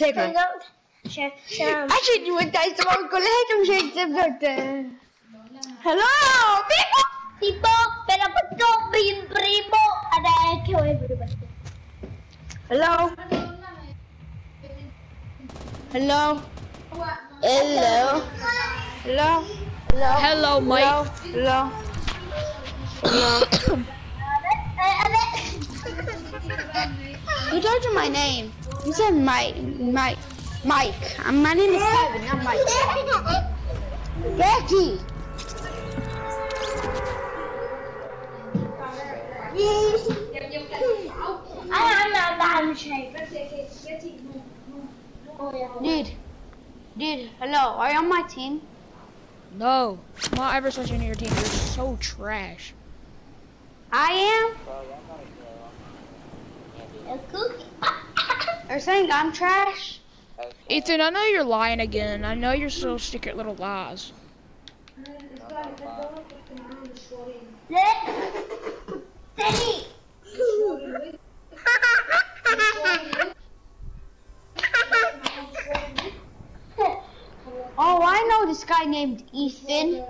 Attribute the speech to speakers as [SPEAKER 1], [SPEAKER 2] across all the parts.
[SPEAKER 1] Czego? Się, się... A się tutaj z moją koleżanką się chce wrotę. Hello! people.
[SPEAKER 2] People, Pero po bin primo! A da kio
[SPEAKER 1] Hello! Hello! Hello! Hello! Hello!
[SPEAKER 3] Hello, Mike!
[SPEAKER 1] Hello! Hello!
[SPEAKER 2] Hello.
[SPEAKER 1] you told you my name. You said Mike, Mike, Mike. I'm my name is Kevin, not Mike. Becky. Dude, dude, hello, are you on my team?
[SPEAKER 3] No, I'm not ever switching to your team, you're so trash.
[SPEAKER 1] I am?
[SPEAKER 2] A cookie.
[SPEAKER 1] Are saying I'm trash?
[SPEAKER 3] Ethan, I know you're lying again. I know you're still secret little lies.
[SPEAKER 2] Daddy.
[SPEAKER 1] Oh, I know this guy named Ethan.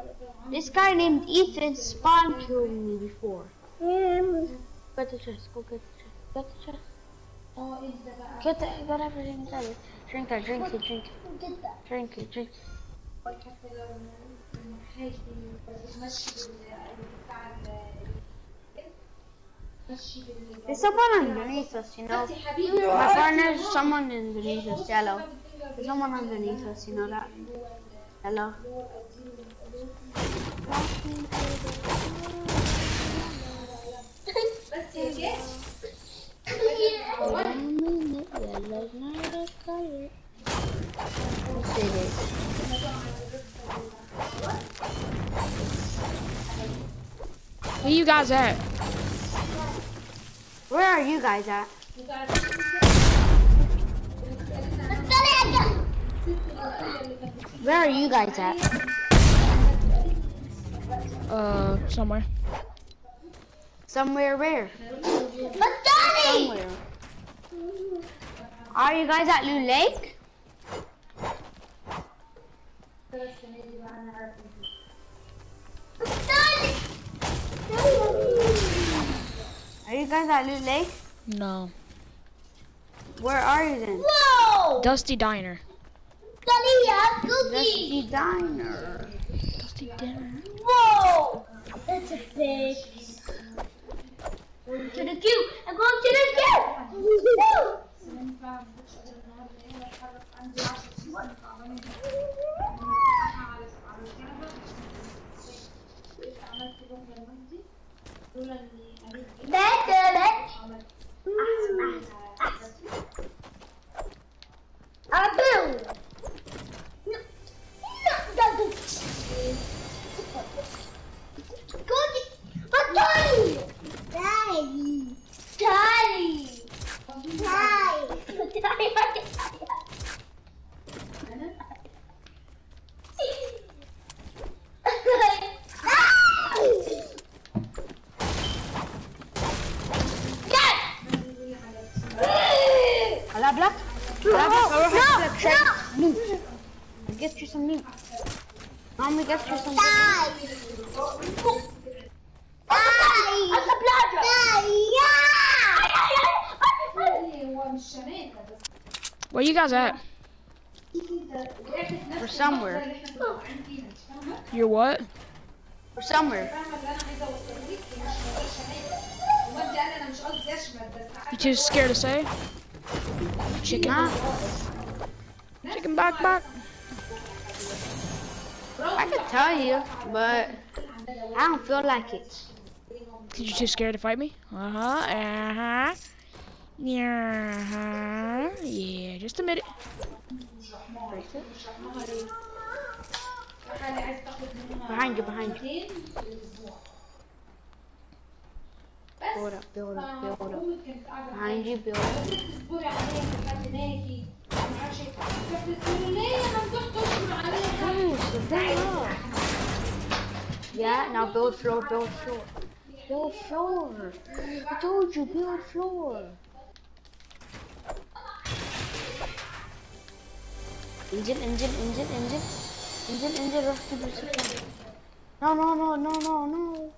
[SPEAKER 1] This guy named Ethan spawn killed me before. Get the chest. Go get the chest. Get the chest. Get the get everything inside it. Drink that. Drink it. Drink it. Drink it. Drink it. There's someone underneath us, you know. My partner's someone underneath us, yellow. There's someone underneath us, you know that. Yellow.
[SPEAKER 3] Where you guys at?
[SPEAKER 1] Where are you guys at? Where are you guys at?
[SPEAKER 3] Uh, somewhere.
[SPEAKER 1] Somewhere where?
[SPEAKER 2] But
[SPEAKER 1] Somewhere. Are you guys at Loot Lake? Are you guys at Loot Lake?
[SPEAKER 3] No.
[SPEAKER 1] Where are you then?
[SPEAKER 2] Whoa.
[SPEAKER 3] Dusty Diner.
[SPEAKER 2] Daddy, yeah, cookie.
[SPEAKER 1] Dusty Diner.
[SPEAKER 3] Dusty Diner.
[SPEAKER 2] Whoa. That's a big. Going to the queue. I'm going to the queue. Back, back. Abu. No, no, no. Cookie. But Daddy. Daddy. Daddy. Daddy. Daddy.
[SPEAKER 1] Hello, Black? Hello, Black? I'll have to check loot. I'll get you some loot. Mommy, get you some loot.
[SPEAKER 3] Where you guys at?
[SPEAKER 1] We're somewhere.
[SPEAKER 3] You're what?
[SPEAKER 1] We're somewhere.
[SPEAKER 3] You too scared to say? Chicken. Chicken back back.
[SPEAKER 1] I could tell you, but I don't feel like it.
[SPEAKER 3] Did you too scared to fight me? Uh huh. Uh huh. Yeah. Uh-huh. Yeah. Just a minute.
[SPEAKER 1] Behind you, behind you. Build up, build up, build up. Behind you, build up. Yeah, now build floor, build floor. Build floor. I told you, build floor. Engine, engine, engine, engine. Engine, engine, rush to the No, no, no, no, no, no.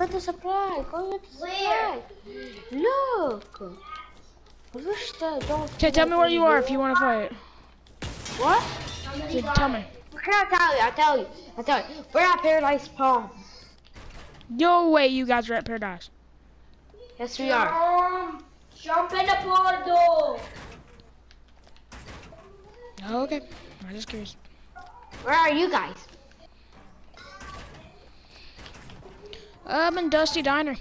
[SPEAKER 1] Get the supply. Go get the supply. Look. Wish that don't.
[SPEAKER 3] Okay, tell me where you are if you want to fight.
[SPEAKER 1] What?
[SPEAKER 3] Okay, tell me.
[SPEAKER 1] Can I tell you? I tell you. I tell you. We're at Paradise Palms.
[SPEAKER 3] No way you guys are at Paradise.
[SPEAKER 1] Yes, we are.
[SPEAKER 2] Um, jump in the portal.
[SPEAKER 3] Okay, I'm just curious.
[SPEAKER 1] Where are you guys?
[SPEAKER 3] I'm in Dusty Diner.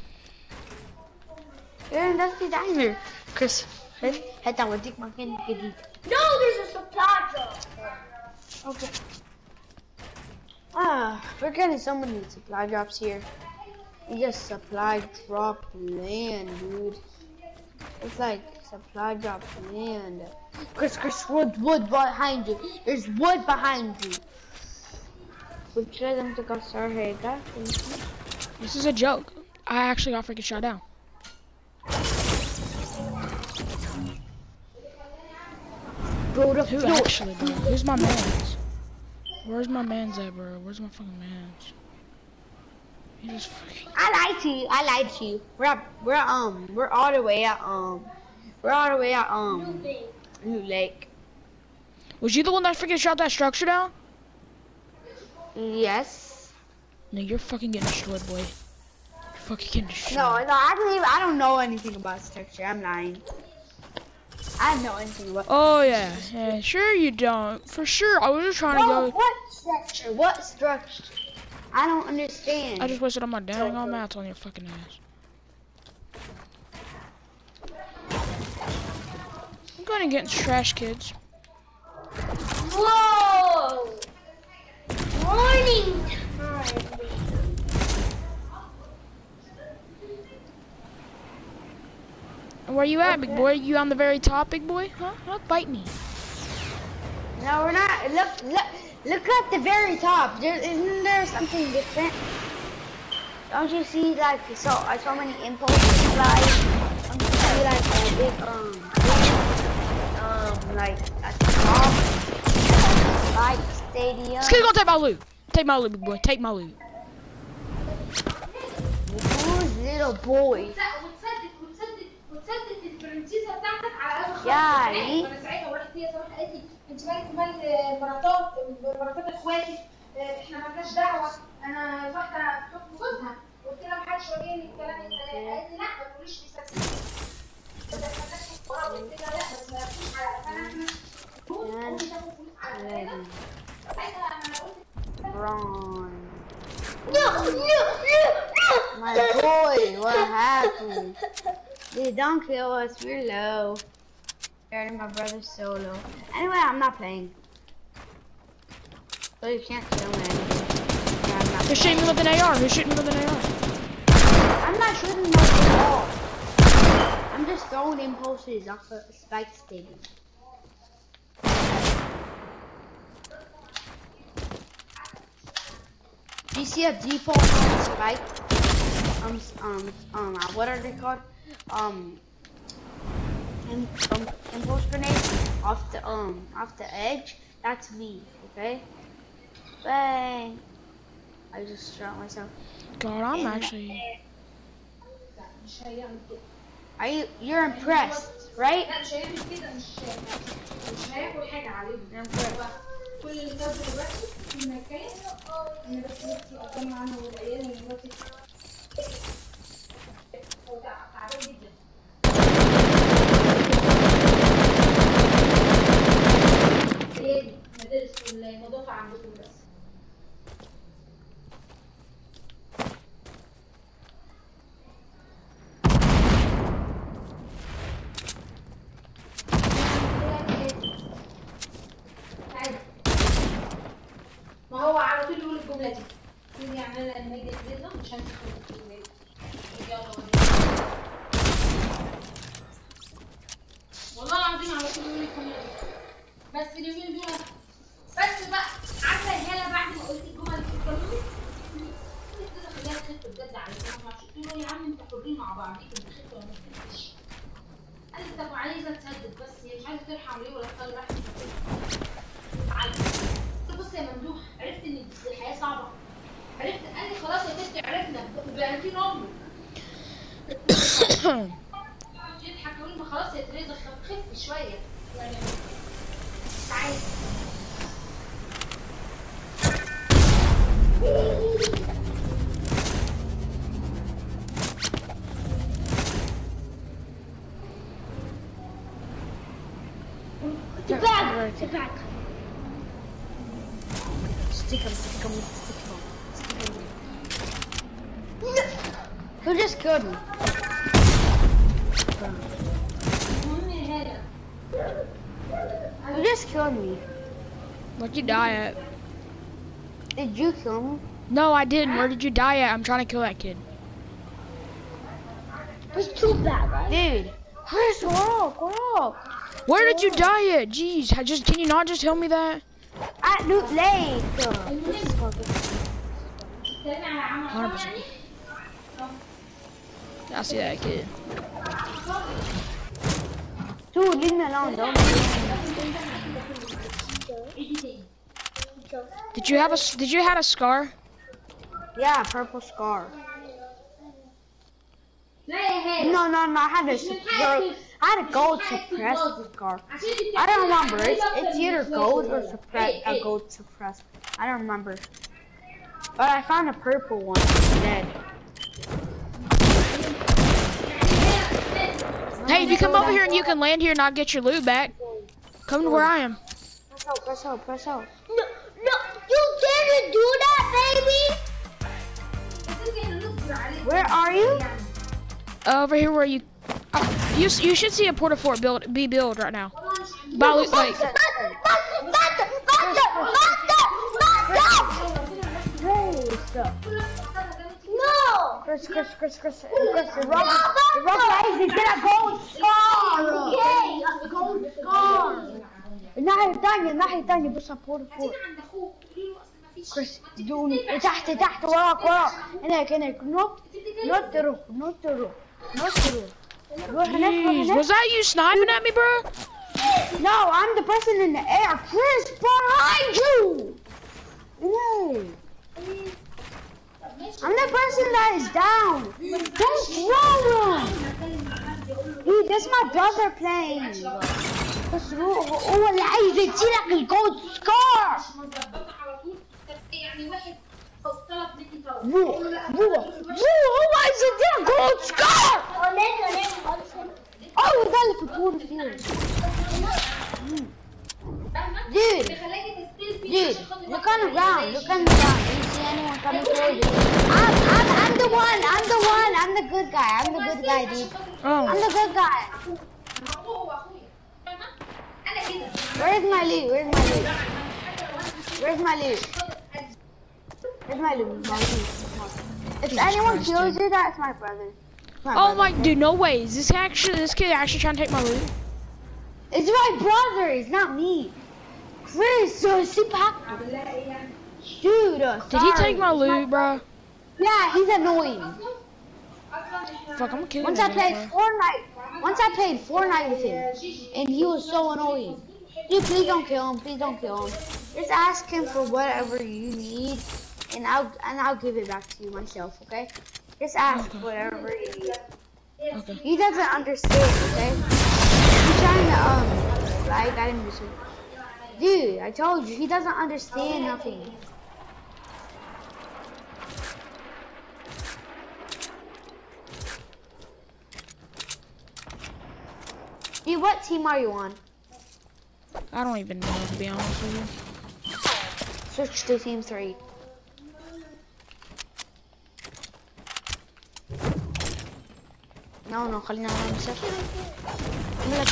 [SPEAKER 1] You're in Dusty Diner. Chris, head, head down with Dick Markin.
[SPEAKER 2] No, there's a supply drop.
[SPEAKER 1] Okay. Ah, we're getting so many supply drops here. We just supply drop land, dude. It's like supply drop land. Chris, Chris, wood, wood behind you. There's wood behind you. Which them to go sorry,
[SPEAKER 3] This is a joke. I actually got freaking shot down.
[SPEAKER 1] Bro, the
[SPEAKER 3] Who actually, bro? Who's my mans? Where's my mans at, bro? Where's my fucking mans? He just fucking.
[SPEAKER 1] I lied to you. I lied to you. We're at, we're um we're all the way at um we're all the way at um New Lake.
[SPEAKER 3] Was you the one that freaking shot that structure down?
[SPEAKER 1] Yes.
[SPEAKER 3] No, you're fucking getting destroyed, boy. You're fucking getting destroyed.
[SPEAKER 1] No, no, I believe I don't know anything about structure. I'm lying. I know anything about.
[SPEAKER 3] Oh yeah, yeah. Sure you don't. For sure. I was just trying to
[SPEAKER 1] Bro,
[SPEAKER 3] go.
[SPEAKER 1] what structure? What structure? I don't understand.
[SPEAKER 3] I just wasted on my dang all mats on your fucking ass. I'm going against trash kids.
[SPEAKER 2] Whoa!
[SPEAKER 3] And where you at, big boy? You on the very top, big boy? Huh? Huh? Bite me.
[SPEAKER 1] No, we're not. Look, look, look at the very top. There isn't there something different? Don't you see like so uh, so many impulse supplies? Don't you see like a big um um like the top like stadium?
[SPEAKER 3] Kid's gonna take my loot. Take my loot, big boy. Take my loot.
[SPEAKER 1] Who's little boy?
[SPEAKER 4] وتصدق وتصدق وتصدق البرنسيسه بتاعتك على اخر
[SPEAKER 1] يعني؟
[SPEAKER 4] وانا ساعتها ورحت هي صراحه قالت لي انت مالك ومال مراتات مراتات اخواتي آه، احنا مالناش دعوه انا واحده حكم جوزها قلت لها محدش واجهني الكلام الكلام قالت لي لا ما تقوليش مسكتين بس ما خدناش ورا قلت لها لا بس ما فيش على فانا احنا هم تاخد فلوس على كده ساعتها انا قلت
[SPEAKER 1] Ron.
[SPEAKER 2] No, no, no, no.
[SPEAKER 1] My boy, what happened? Dude, don't kill us. We're low. Starting my brother solo. Anyway, I'm not playing. So you can't kill me. Yeah,
[SPEAKER 3] Who's shooting me with an AR? Who's shooting me with an AR?
[SPEAKER 1] I'm not shooting no at all. I'm just throwing impulses off a spike stadium. Do you see a default on spike? Um, um, um, uh, what are they called? Um, and, um, impulse grenade off the, um, off the edge? That's me, okay? Bang! I just shot myself.
[SPEAKER 3] God, I'm
[SPEAKER 1] and,
[SPEAKER 3] actually...
[SPEAKER 1] Are you? You're impressed, right?
[SPEAKER 4] Impressed. كل اللي ده دلوقتي في المكان أنا بس نفسي اجمع أنا والعيال ومراتي هو تعبان جدا. إيه، إيه؟ عندكم بس. ما هو على طول يقول الجملة دي. يعني أنا لما أجي البيضه مش الجمله دي يلا. والله العظيم على طول يقول الجملة دي. بس اليومين دول بس بقى عارفة الهاله بعد ما قلت الجمل دي كلهم كده تخف بجد على قلت له يا عم أنتوا حرين مع بعضيكم تخفوا ولا ما تخفش قال لي طب عايزه تصدق بس هي مش عايزه ترحم ليه ولا تخلي راحتك يا ممدوح. عرفت إن الحياة صعبة. عرفت قال لي خلاص يا ستي عرفنا. بقى في امه يضحك يقول ما خلاص يا تريزا خف شوية. يعني تعالي.
[SPEAKER 1] Get back! Stick him, stick him, stick him, stick him. Who just killed me? Who just killed me?
[SPEAKER 3] Where'd you die at?
[SPEAKER 1] Did you kill me?
[SPEAKER 3] No, I didn't. Where did you die at? I'm trying to kill that kid.
[SPEAKER 1] It's too bad, right? Dude. Chris, walk, walk.
[SPEAKER 3] Where did you die at? Jeez, just can you not just tell me that?
[SPEAKER 1] At Loot Lake.
[SPEAKER 3] 100%. I see that kid.
[SPEAKER 1] Dude, leave me alone, don't.
[SPEAKER 3] Did you have a Did you had a scar?
[SPEAKER 1] Yeah, purple scar. No, no, no, I had a I had a gold suppress scar. I don't remember. It's, it's either gold or suppress. A gold suppress. I don't remember. But I found a purple one instead.
[SPEAKER 3] Hey, if you come over here and you can land here and I'll get your loot back. Come to where I am.
[SPEAKER 1] Press out, press out, press out.
[SPEAKER 2] No, no, you didn't do that, baby.
[SPEAKER 1] Where are you?
[SPEAKER 3] Uh, over here where you. Uh, you s- you should see a porta fort build be built right now. By loot lake.
[SPEAKER 2] Master, master, master, master, master. No.
[SPEAKER 1] Chris, Chris, Chris, Chris, Chris, the rock, the rock guys is gonna gold scar.
[SPEAKER 2] Okay.
[SPEAKER 4] جولد سكار
[SPEAKER 1] الناحية التانية الناحية التانية بص على بور فور
[SPEAKER 4] عند اخوك قولي له اصل مفيش
[SPEAKER 1] كريس دون تحت تحت وراك وراك هناك هناك نط نط روح نط روح نط روح روح هناك روح
[SPEAKER 3] Jeez,
[SPEAKER 1] هناك
[SPEAKER 3] was that you sniping at me, bro?
[SPEAKER 1] No, I'm the person in the air. Chris, behind you! No. I'm the person that is down. Don't throw him. Dude, that's my brother playing. بس هو هو اللي عايز يديلك الجولد سكار.
[SPEAKER 4] مظبطه على طول طب يعني واحد طلب مني طلب
[SPEAKER 1] بو بو بو هو عايز يديلك جولد سكار. Oh, ده اللي في البول فيه. Dude.
[SPEAKER 4] خلاكي تستلفي
[SPEAKER 1] Dude,
[SPEAKER 4] عشان خاطر
[SPEAKER 1] look on the ground. Look on the ground. Do you see anyone coming towards you? I'm, I'm, I'm the one. I'm the one. I'm the good guy. I'm the good guy, dude. I'm
[SPEAKER 3] Oh,
[SPEAKER 1] the good guy.
[SPEAKER 4] هو هو اخويا فاهمه انا كده
[SPEAKER 1] Where's my loot? Where's my loot? Where's my loot? Where's my loot? My loot. If anyone
[SPEAKER 3] Christ,
[SPEAKER 1] kills
[SPEAKER 3] dude.
[SPEAKER 1] you, that's my brother. My
[SPEAKER 3] oh
[SPEAKER 1] brother.
[SPEAKER 3] my, dude, no way. Is this actually this kid actually trying to take my loot?
[SPEAKER 1] It's my brother. It's not me. Chris, uh, sit back. Dude, uh,
[SPEAKER 3] Did he take my loot, bro?
[SPEAKER 1] Yeah, he's annoying.
[SPEAKER 3] Fuck, I'm gonna kill
[SPEAKER 1] Once
[SPEAKER 3] him.
[SPEAKER 1] I played Fortnite, once I played Fortnite with him, and he was so annoying. Dude, please don't kill him. Please don't kill him. Just ask him for whatever you need, and I'll and I'll give it back to you myself. Okay? Just ask
[SPEAKER 3] Okay.
[SPEAKER 1] whatever you need.
[SPEAKER 3] Okay.
[SPEAKER 1] He doesn't understand. Okay? He's trying to um like I didn't listen. Dude, I told you he doesn't understand nothing. Dude, what team are you on?
[SPEAKER 3] I don't even know to be honest with you.
[SPEAKER 1] Switch to team three. نو نو خلينا على مسافة اعمل لك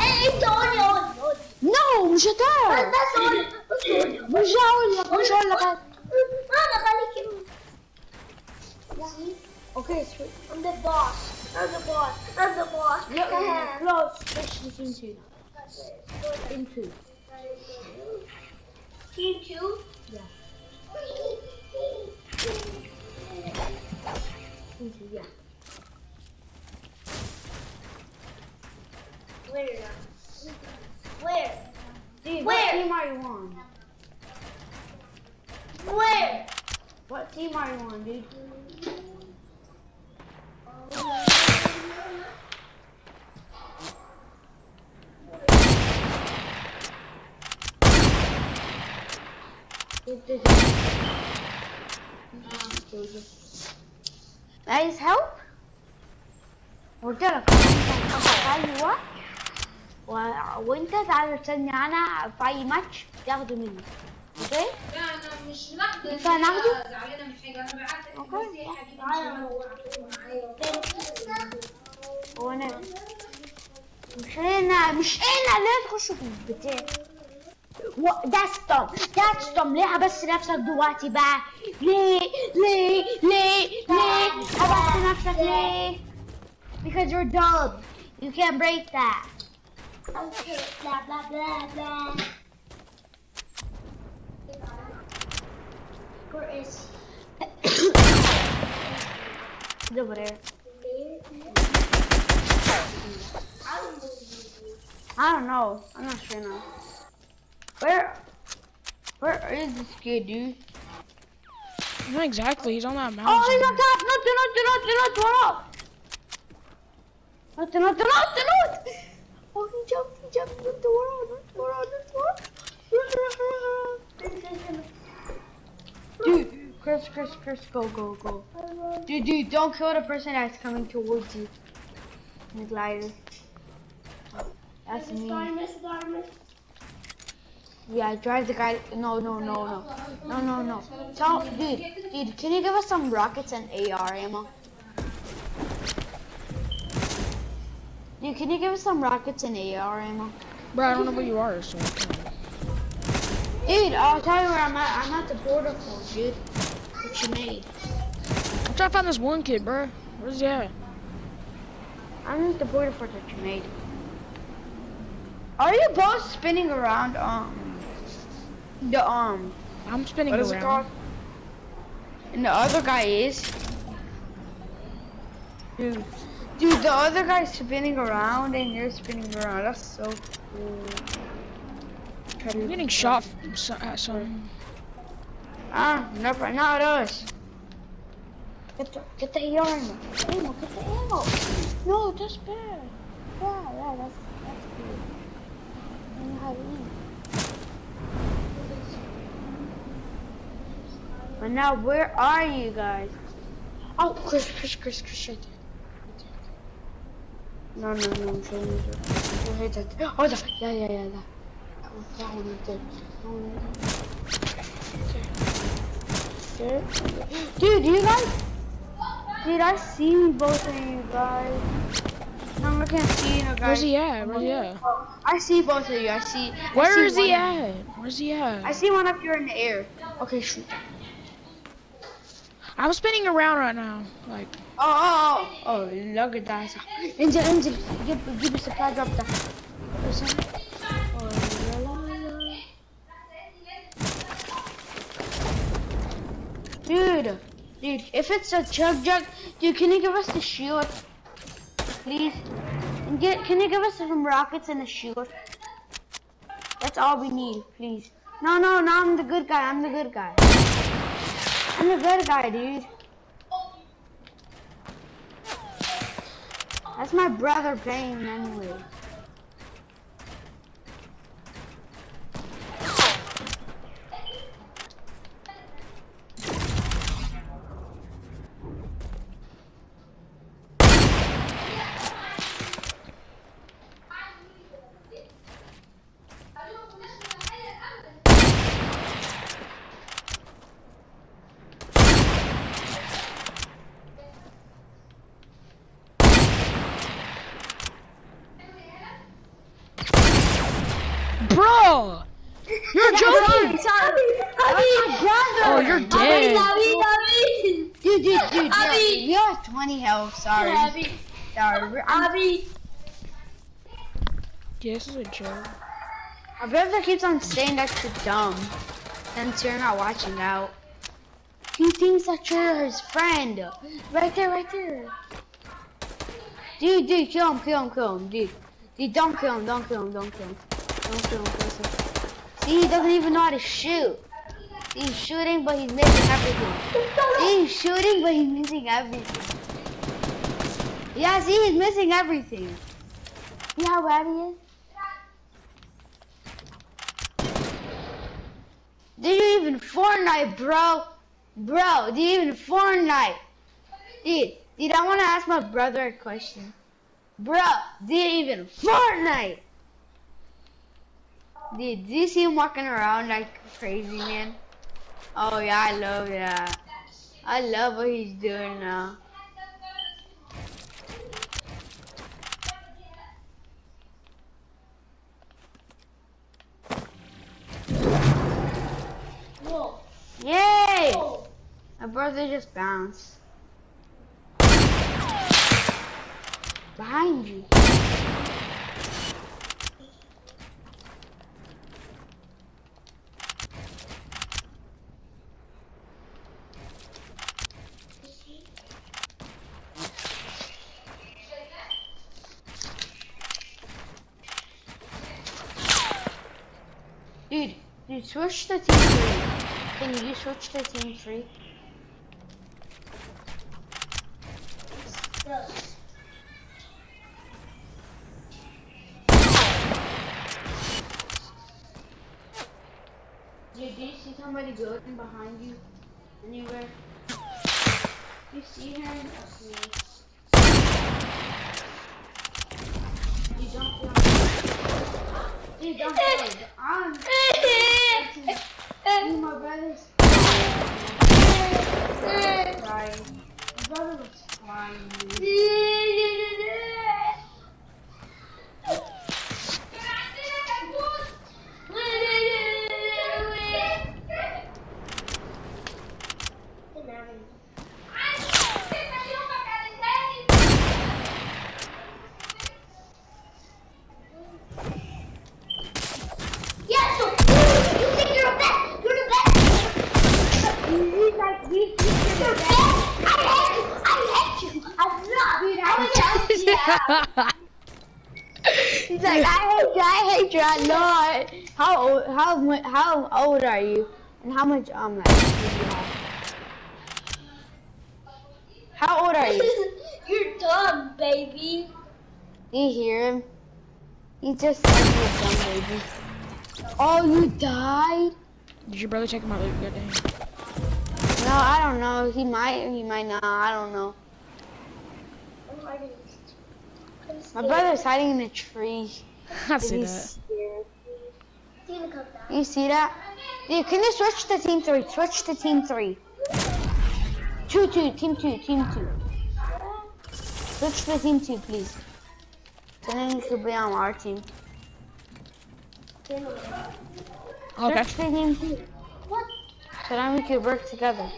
[SPEAKER 1] إيه،
[SPEAKER 2] إنت قول لي قول
[SPEAKER 1] نو مش هتعرف
[SPEAKER 2] بس قول
[SPEAKER 1] مش هقول لك مش هقول لك.
[SPEAKER 2] أنا خليك
[SPEAKER 1] يعني؟ أوكي.
[SPEAKER 2] Sweet I'm the boss. I'm the boss. I'm the boss.
[SPEAKER 1] look at him close push
[SPEAKER 2] this into
[SPEAKER 1] into into yeah.
[SPEAKER 2] Where? Where?
[SPEAKER 1] Dude,
[SPEAKER 2] Where?
[SPEAKER 1] what team are you on?
[SPEAKER 2] Where?
[SPEAKER 1] What team are you on, dude? Guys, help! We're gonna find you what? و... وانت تعالى تسألني أنا في أي ماتش تاخده مني. أوكي؟
[SPEAKER 4] لا أنا مش نقد
[SPEAKER 1] مش هناخده؟
[SPEAKER 4] زعلانة من حاجة. أنا بعت حبيبي مش
[SPEAKER 1] هو أنا مش أنا ليه تخشوا في البتاع ذاتس dumb ذاتس dumb ليه حبست نفسك دلوقتي بقى؟ ليه؟ ليه؟ ليه؟ ليه؟ حبست نفسك ليه؟ Because you're dumb. You can't break that.
[SPEAKER 2] Okay, blah blah blah blah. Where is
[SPEAKER 1] It's over there I don't know I'm not sure now where where is this kid dude
[SPEAKER 3] Not exactly. He's on that
[SPEAKER 1] oh,
[SPEAKER 3] mountain. Oh, mountain.
[SPEAKER 1] he's on top! Not, not, not, not, what up? Not, not, not, not! Oh, he jumped, he jumped, not the world, not the world, not the world. Dude, Chris, Chris, Chris, go, go, go. Dude, dude, don't kill the person that's coming towards you. In the glider. That's me. Yeah, drive the guy. No, no, no, no. No, no, no. Tell, dude, dude, can you give us some rockets and AR ammo? Dude, can you give us some rockets and AR ammo?
[SPEAKER 3] Bro, I don't know where you are, so.
[SPEAKER 1] Dude, I'll tell you where I'm at. I'm at the border post, dude. What you made?
[SPEAKER 3] I'm trying to find this one kid, bro. Where's he at?
[SPEAKER 1] I'm at the porta fort that you made. Are you both spinning around, um, the, um,
[SPEAKER 3] I'm spinning
[SPEAKER 1] what is
[SPEAKER 3] around.
[SPEAKER 1] it called? And the other guy is? Dude, dude, the other guy's spinning around and you're spinning around. That's so cool.
[SPEAKER 3] I'm getting shot from so- at some.
[SPEAKER 1] Ah, never, not us. Get the, get the AR ammo. Ammo, get the ammo. No, that's bad. Yeah, yeah, that's, that's good. I don't know how to. But now, where are you guys? Oh, Chris, Chris, Chris, Chris, right there. No, no, no, I'm showing you. the- Oh, right there. Oh, that, yeah, yeah, yeah, that. Oh, that one right there. That one right there. There. Dude, you guys, dude, I see both of you guys. No, I can't see you guys.
[SPEAKER 3] Where's he at? Where's he at?
[SPEAKER 1] Oh, I see both of you. I see. I see
[SPEAKER 3] is he at? Where's he at?
[SPEAKER 1] I see one up here in the air. Okay, shoot.
[SPEAKER 3] I'm spinning around right now. Like.
[SPEAKER 1] Oh, oh, oh, oh look at that. Angel, Angel, give, give a supply drop there. Dude, dude, if it's a chug jug, dude, can you give us the shield? Please? And get, can you give us some rockets and a shield? That's all we need, please. No, no, no, I'm the good guy, I'm the good guy. I'm a good guy, dude. That's my brother playing anyway.
[SPEAKER 3] bro, you're joking.
[SPEAKER 1] Oh,
[SPEAKER 3] you're dead.
[SPEAKER 1] Dude, dude, dude,
[SPEAKER 2] Abby.
[SPEAKER 1] you're, you're at 20 health. Sorry. Sorry. we're- I'm-
[SPEAKER 2] Abby.
[SPEAKER 3] Joke.
[SPEAKER 1] My brother keeps on saying that you're dumb. Since you're not watching out. He thinks that you're his friend. Right there, right there. Dude, dude, kill him, kill him, kill him, dude. Dude, don't kill him, don't kill him, don't kill him. Don't kill him, kill him. See, he doesn't even know how to shoot. He's shooting, but he's missing everything. He's shooting, but he's missing everything. Yeah, see, he's missing everything. See how bad he is? Did you even Fortnite, bro? Bro, did you even Fortnite? Dude, dude, I want to ask my brother a question. Bro, did you even Fortnite? Dude, do you see him walking around like crazy, man? Oh yeah, I love that. I love what he's doing now.
[SPEAKER 2] Whoa.
[SPEAKER 1] Yay!
[SPEAKER 2] Whoa.
[SPEAKER 1] My brother just bounced. Behind you. Dude, dude, switch to team three. Can you switch to team. Dude, do you see somebody building behind you? Anywhere? You see him? You don't feel Dude, don't feel I'm you, my brother's crying. My brother was crying. dude.
[SPEAKER 2] Yes, so you think you're the best? You're the best.
[SPEAKER 1] He's like, he's, he's
[SPEAKER 2] You're the best. I hate you. I hate you. I'm not.
[SPEAKER 1] Dude, I He's like, I hate you, I hate you, I know it. How old, how, mu- how old are you? And how much, um, like, do you have? How old are you?
[SPEAKER 2] You're done, baby.
[SPEAKER 1] Do you hear him? He just said you're dumb, baby. Oh, you died?
[SPEAKER 3] Did your brother check him out later that day?
[SPEAKER 1] No, I don't know. He might, he might not. I don't know. My brother's hiding in a tree.
[SPEAKER 3] I see
[SPEAKER 1] He's
[SPEAKER 3] that.
[SPEAKER 1] scared. You see that? Dude, can you switch to team three? Switch to team three. Two, two, team two, team two. Switch to team two, please. So then you could be on our team.
[SPEAKER 3] Okay.
[SPEAKER 1] Switch to team two.
[SPEAKER 2] What?
[SPEAKER 1] So then we could work together.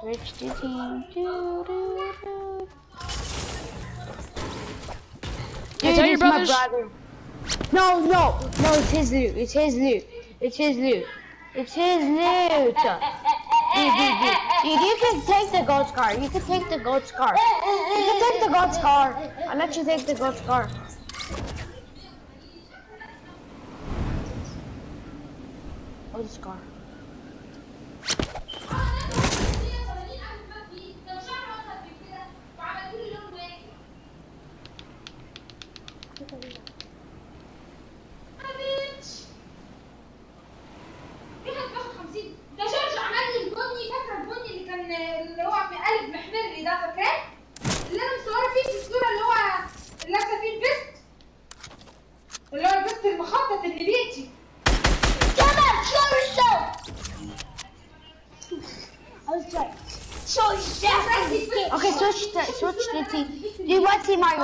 [SPEAKER 1] Switch to team two. Doo, doo.
[SPEAKER 3] Yeah,
[SPEAKER 1] Dude,
[SPEAKER 3] tell your
[SPEAKER 1] it's my
[SPEAKER 3] brothers-
[SPEAKER 1] brother. No, no, no, it's his loot. It's his loot. It's his loot. It's his loot. Dude, dude, dude. Dude, you can take the gold scar. You can take the gold scar. You can take the gold scar. I'll let you take the gold scar. Gold scar.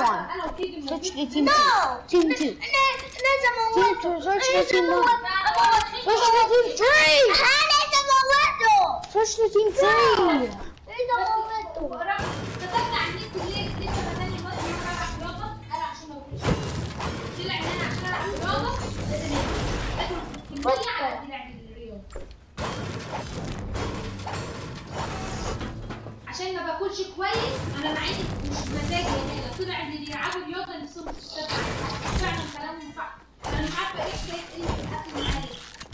[SPEAKER 1] what team are you on?
[SPEAKER 4] انا وكيد
[SPEAKER 1] Switch to team
[SPEAKER 2] No.
[SPEAKER 1] two. Team two.
[SPEAKER 2] لازم
[SPEAKER 1] Team two. Switch to team one. Switch to team three.
[SPEAKER 2] لازم اموته.
[SPEAKER 1] Switch to team three.
[SPEAKER 2] لازم
[SPEAKER 4] كوتش كويس. أنا معاك مش مزاجي يعني. هنا طلع إن اللي بيلعبوا رياضة نفسهم تشتغل فعلا كلامهم صح. أنا مش عارفة إيه حكايه قله الأكل
[SPEAKER 1] معايا.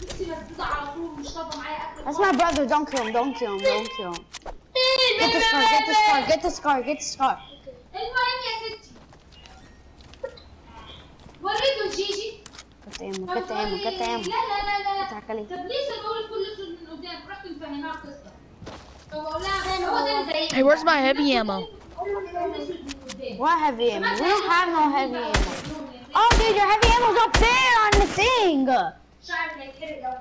[SPEAKER 1] نفسي مسدوده على طول مش طالبة معايا أكل اسمع براذر دونك يوم دونك يوم دونك يوم get the scar get the scar get the scar get the scar.
[SPEAKER 4] المهم يا ستي. وريته جيجي.
[SPEAKER 1] كنت قايم كنت قايم كنت قايم
[SPEAKER 4] لا لا لا لا. طب ليه سابوا لي كل من قدام؟ رحت مفهمها القصة.
[SPEAKER 3] Hey, where's my heavy ammo?
[SPEAKER 1] What heavy ammo? We don't have no heavy ammo. Oh, dude, your heavy ammo's up there on the thing.
[SPEAKER 4] شعرك هيتحرق لو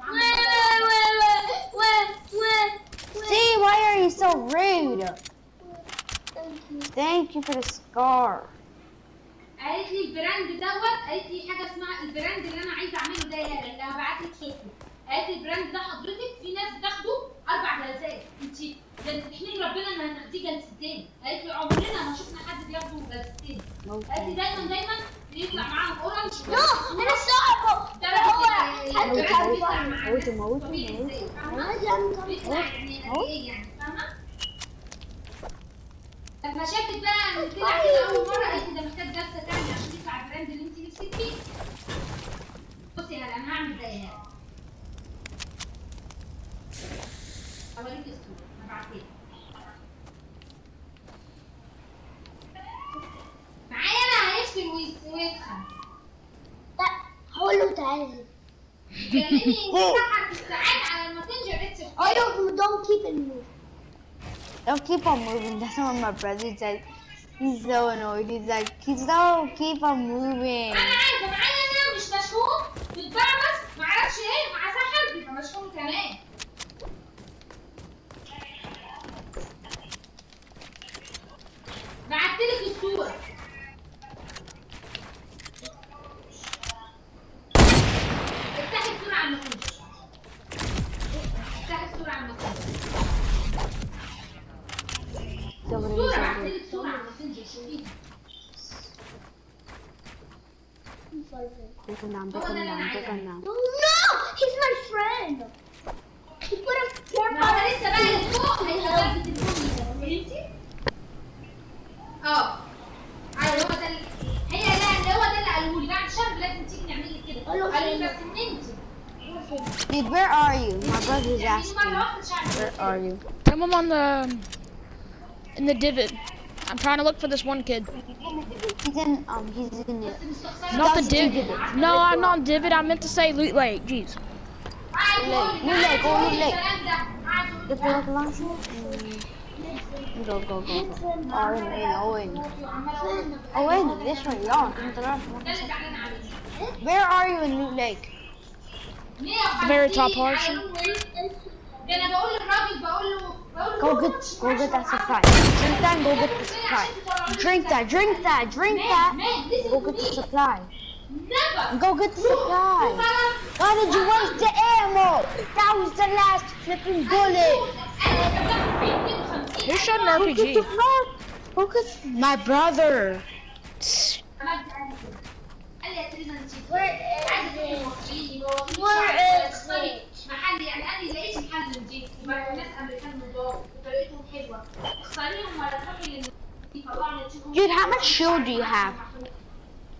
[SPEAKER 1] See, why are you so rude? Thank you for the scar.
[SPEAKER 4] قالت لي البراند دوت قالت لي حاجه اسمها البراند اللي انا عايزه اعمله ده يا لان انا بعت لك صورته قالت لي البراند ده حضرتك اهو دايما دايما يطلع معاهم اورنج
[SPEAKER 2] نو أنا صعبه
[SPEAKER 4] ده هو
[SPEAKER 1] حد حد موته My brother said. He's so annoyed. He's like, he's so keep on moving. Take him down. Take him down. Take him down.
[SPEAKER 2] No he's my friend he put a care
[SPEAKER 4] ما هو لسه بقى اللي فوق هيبقى ضرب التليفون فهمتي؟ اه ايوه هو ده اللي هي لا اللي هو ده اللي قالوه لي بعد شهر لازم تيجي نعمل لي كده
[SPEAKER 2] أيوة.
[SPEAKER 4] قالوا لي بس ان انت
[SPEAKER 1] Dude, where are you? My brother's
[SPEAKER 4] تعملي مره
[SPEAKER 1] asking.
[SPEAKER 4] واحده شهر
[SPEAKER 1] Where are you?
[SPEAKER 3] I'm on the in the divot. I'm trying to look for this one kid.
[SPEAKER 1] um, he's in it.
[SPEAKER 3] Not the
[SPEAKER 1] div.
[SPEAKER 3] No, I'm not divot. I meant to say loot lake. Jeez.
[SPEAKER 1] Loot lake. Loot lake. Oh, loot lake. Let's go Go, go, go, go. Owen, Owen. Owen, this one,
[SPEAKER 4] y'all.
[SPEAKER 1] Where are you in Loot Lake?
[SPEAKER 4] The
[SPEAKER 3] very top portion.
[SPEAKER 1] Go get, go get that supply. Drink that and go get the supply. Drink that, drink that, drink that. Go get the supply. Go get the supply. Why did you waste the ammo? That was the last flipping bullet.
[SPEAKER 3] Who shot an RPG?
[SPEAKER 1] Who my brother? much shield do you have?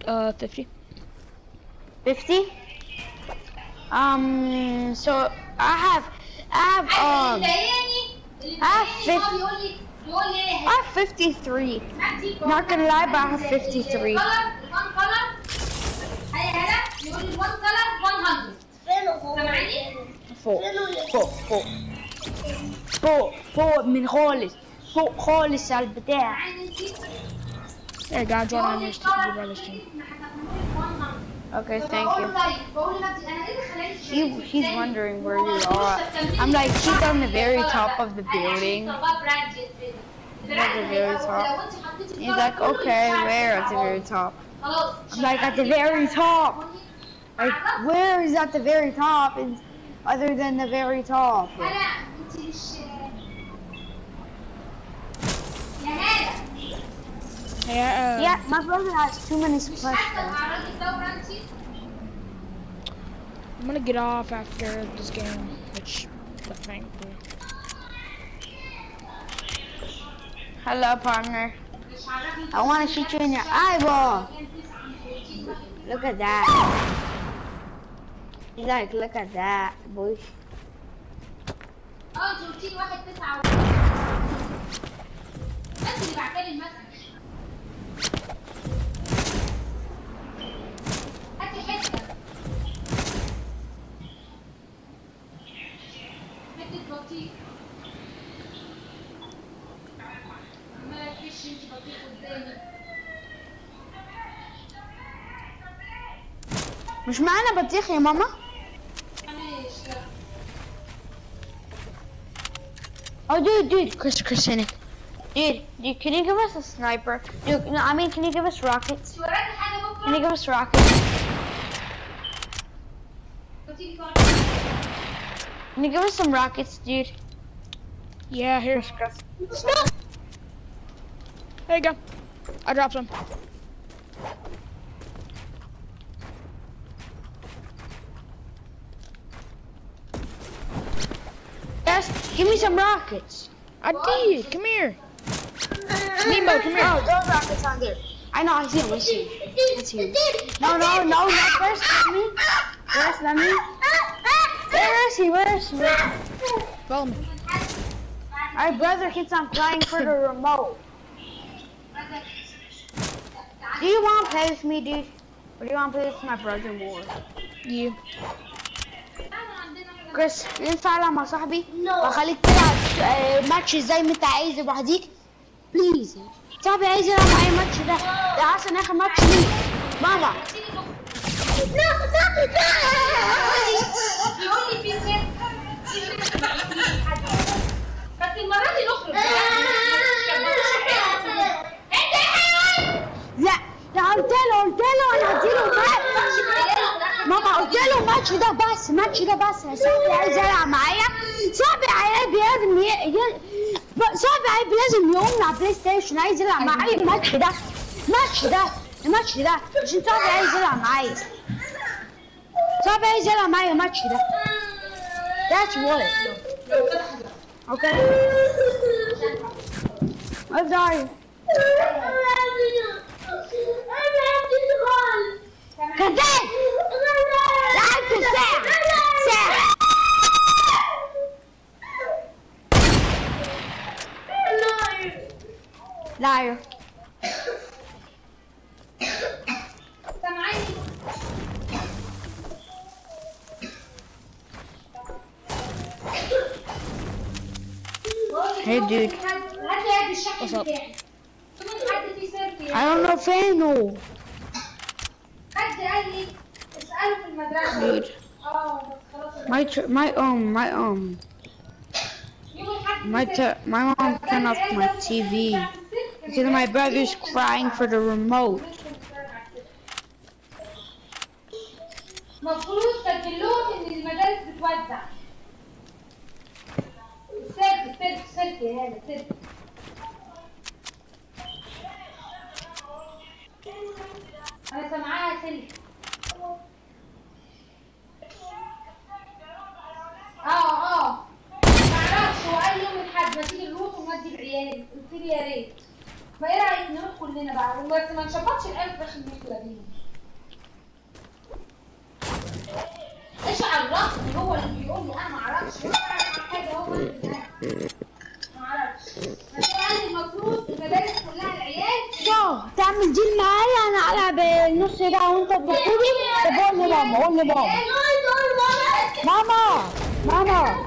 [SPEAKER 3] Uh, 50.
[SPEAKER 1] 50? Um, so I have, I have,
[SPEAKER 4] اللي
[SPEAKER 1] um,
[SPEAKER 4] مضايقني اللي
[SPEAKER 1] آه،
[SPEAKER 4] مضايقني هو
[SPEAKER 1] fifty.
[SPEAKER 4] بيقول لي بيقول لي ايه
[SPEAKER 1] I have 53. Not gonna lie, but I have 53.
[SPEAKER 4] color one color هيا هلا يقول لي one color 100
[SPEAKER 2] فين هو
[SPEAKER 4] سامعني؟
[SPEAKER 1] فوق فوق فوق فوق فوق من خالص فوق خالص على البتاع
[SPEAKER 3] Hey, God, join on this team.
[SPEAKER 1] Okay, thank you. He, he's wondering where you are. I'm like, he's on the very top of the building.
[SPEAKER 4] At
[SPEAKER 1] the very top. He's like, okay, where at the very top? I'm like, at the very top! Like, where is at the very top? And other than the very top.
[SPEAKER 3] Yeah. Uh,
[SPEAKER 1] Yeah, my brother has too many suppressors.
[SPEAKER 3] I'm gonna get off after this game, which I think.
[SPEAKER 1] Hello, partner. I want to shoot you in your eyeball. Look at that. He's like, look at that, boy.
[SPEAKER 4] اه
[SPEAKER 1] مش معانا بطيخ يا ماما
[SPEAKER 4] ماشي لا
[SPEAKER 1] Oh, dude, dude, Chris, Chris, in it. Dude, dude, can you give us a sniper? Dude, no, I mean, can you give us rockets?
[SPEAKER 4] انت وراكي حاجة
[SPEAKER 1] Can you
[SPEAKER 4] بكرة؟
[SPEAKER 1] give us rockets?
[SPEAKER 4] بطيخ بكرة.
[SPEAKER 1] Can you give us some rockets, dude?
[SPEAKER 3] Yeah, here. There you go. I dropped some.
[SPEAKER 1] Give me some rockets.
[SPEAKER 3] I did. Come here. Nemo, come here.
[SPEAKER 1] Oh, those rockets on there. I know, I see him, I see him. I see him. No, no, no, no, first let me. First let me. Where is he? Where is he?
[SPEAKER 3] Follow me.
[SPEAKER 1] My brother keeps on crying for the remote. Do you want to play with me, dude? Or do you want to play with my brother more?
[SPEAKER 3] You.
[SPEAKER 1] كريس ينفع ألعب مع صاحبي؟ وأخليك تلعب آه، ماتش زي ما أنت عايز لوحديك؟ بليز صاحبي عايز يلعب معايا الماتش ده. ده عشان آخر ماتش ليه ماما.
[SPEAKER 4] يقول لي في سر بس المرة دي نخرج انت يا حيوان
[SPEAKER 1] لا ده قلت له قلت له أنا هديله ماما قلت له الماتش ده بس الماتش ده بس يا صاحبي عايز يلعب معايا صاحبي عايز لازم. صاحبي عايز لازم يقوم على بلاي ستيشن عايز يلعب معايا الماتش ده الماتش ده الماتش ده عشان صاحبي عايز يلعب معايا صاحبي عايز يلعب معايا الماتش ده That's what. Okay. I'm sorry. كذاب لعبت الساعة ساعة Sam!
[SPEAKER 4] Sam! Liar.
[SPEAKER 1] Hey dude.
[SPEAKER 3] What's up?
[SPEAKER 1] I don't know
[SPEAKER 4] Fano.
[SPEAKER 1] My tr my um my um my my mom turned off my TV because my brother's crying for the remote.
[SPEAKER 4] المفروض المدارس كلها العيال
[SPEAKER 1] تعمل جيل معايا؟ أنا ألعب النص ده وأنت بتقولي قول لماما قول لماما ماما ماما.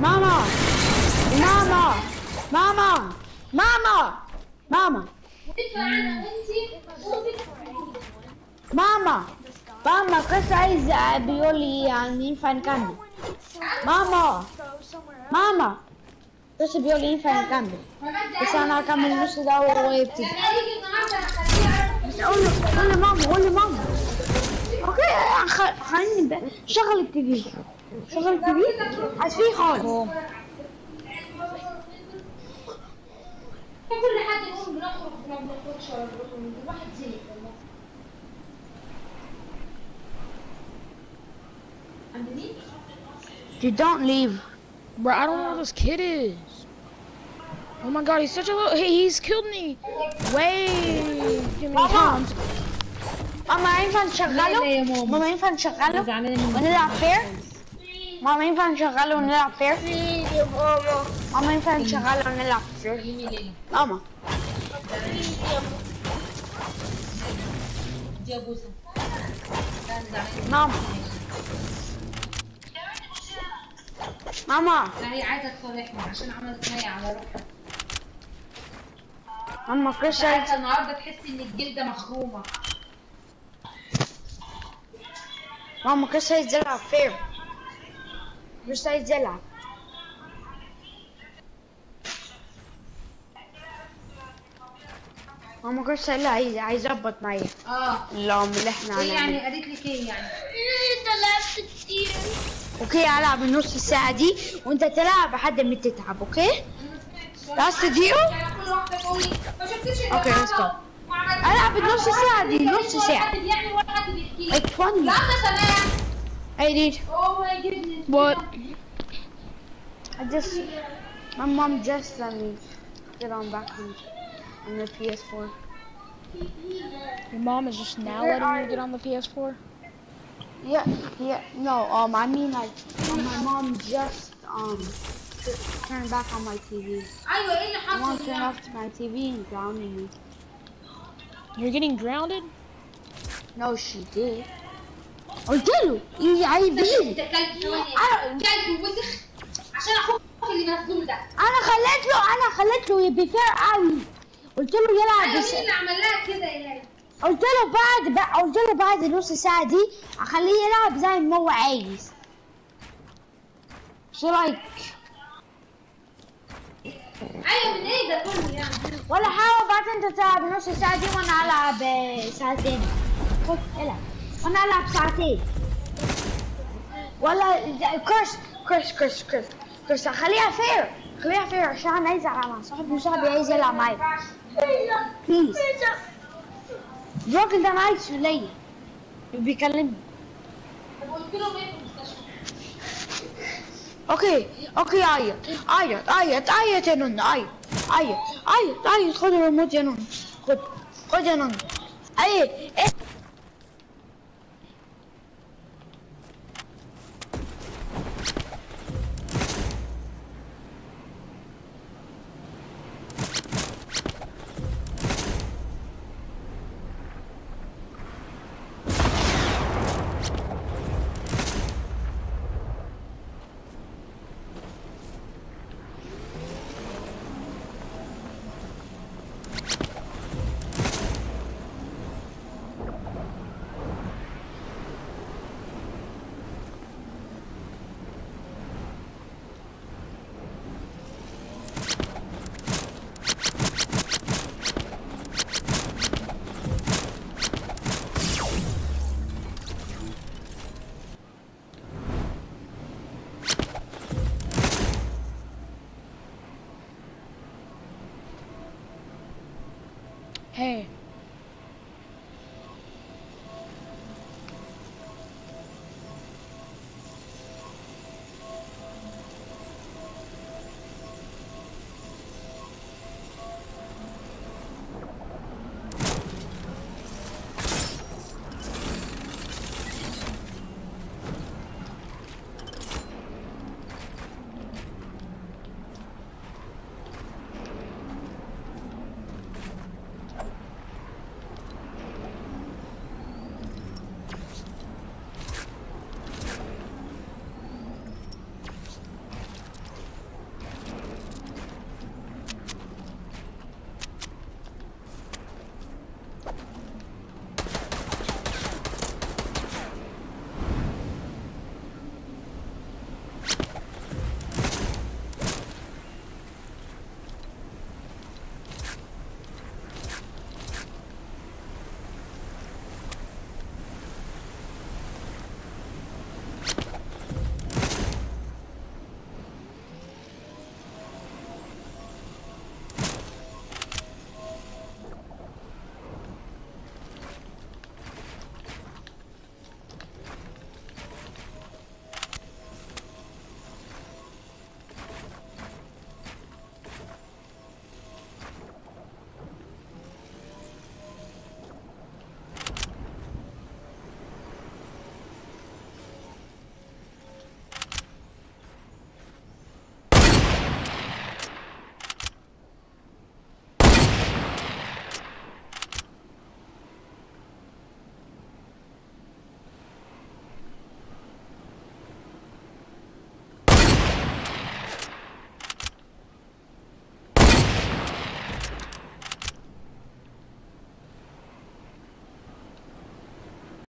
[SPEAKER 1] ماما. ماما. ماما. ماما. ماما. ماما. ماما قصة عايز بيقول لي يعني ينفع نكمل ماما ماما قصة بيقول لي ينفع نكمل بس أنا هكمل النص ده وهو يبتدي
[SPEAKER 4] هيجي النهارده هخليه
[SPEAKER 1] قول قول ماما قول ماما أوكي خليني شغل التي شغل التي في فيه خالص
[SPEAKER 4] كل حد يقول بنخرج ما بنخرجش ولا بنخرج الواحد زهق Underneath?
[SPEAKER 1] You don't leave.
[SPEAKER 3] Bro, I don't know where this kid is. Oh my god, he's such a little. Hey, he's killed me way too many times.
[SPEAKER 4] Mama,
[SPEAKER 1] infan shagalo. Mama, infan it not fair.
[SPEAKER 2] Mama, infan
[SPEAKER 1] it not fair. Mama, infan
[SPEAKER 4] it not
[SPEAKER 1] fair.
[SPEAKER 4] Mama. Mama. لا
[SPEAKER 1] ماما.
[SPEAKER 4] لا هي عايزة تصالحني عشان عملت مية على روحها.
[SPEAKER 1] ماما كريس
[SPEAKER 4] عايزة النهارده تحسي إن الجلدة مخرومة.
[SPEAKER 1] ماما كريس عايز يلعب فير كريس عايز يلعب ماما كريس عايز عايز يظبط معايا.
[SPEAKER 4] آه.
[SPEAKER 1] اللهم اللي
[SPEAKER 4] إحنا
[SPEAKER 1] إيه
[SPEAKER 4] يعني؟ قالت لك إيه يعني.
[SPEAKER 2] انت لعبت كتير.
[SPEAKER 1] أوكي ألعب النص الساعة دي وأنت تلعب لحد ما تتعب أوكي؟ لاست ديو؟
[SPEAKER 4] أوكي ليتس جو
[SPEAKER 1] ألعب النص ساعة دي نص ساعة أي
[SPEAKER 4] نيد وات
[SPEAKER 1] I just my mom just let PS4.
[SPEAKER 3] Your mom is just now letting you get on the PS4?
[SPEAKER 1] yeah yeah no um I mean like when my mom just um t- turned back on my TV
[SPEAKER 4] ايوه ايه اللي
[SPEAKER 1] my mom
[SPEAKER 4] حصل
[SPEAKER 1] turned
[SPEAKER 4] يعني؟
[SPEAKER 1] off my TV and grounded me
[SPEAKER 3] You're getting grounded?
[SPEAKER 1] no she did قلت له يجي عيبين
[SPEAKER 4] انت كلب ثواني
[SPEAKER 1] آه.
[SPEAKER 4] كلب وسخ عشان اخوك اللي مظلوم ده
[SPEAKER 1] انا خليت له انا خليت له يبي فير قوي قلت له يلعب
[SPEAKER 4] ايوه
[SPEAKER 1] بس
[SPEAKER 4] مين اللي عمل لها كده يا هلا
[SPEAKER 1] قلت له بعد بقى قلت له بعد نص ساعة دي أخليه يلعب زي ما هو عايز. شو رأيك؟
[SPEAKER 4] أيوه من إيه ده كله يعني؟
[SPEAKER 1] ولا حاجة بعد أنت تلعب نص ساعة دي وأنا ألعب آه، ساعتين. خد العب. وأنا ألعب ساعتين. ولا كرس كرس كرس كرس كرس خليها فير خليها فير عشان أنا عايز العب مع صاحبي وصاحبي عايز يلعب معايا. بليز الراجل ده أنا عايز ليا. بيكلمني.
[SPEAKER 4] إيه
[SPEAKER 1] أوكي أوكي عيط عيط عيط عيط يا نون عيط عيط عيط عيط. خد الريموت يا نون خد خد يا نون اي إيه؟